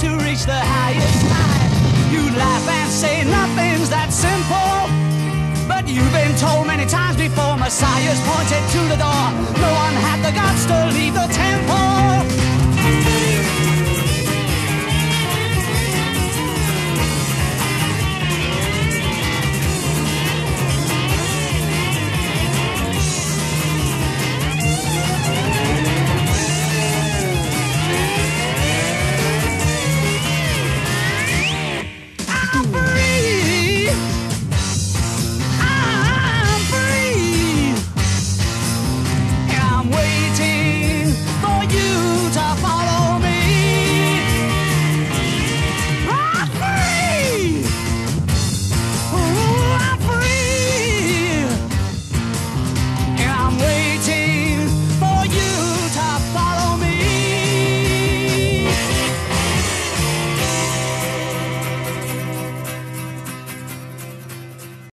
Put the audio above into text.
To reach the highest high. You laugh and say nothing's that simple. But you've been told many times before, Messiah's pointed to the door.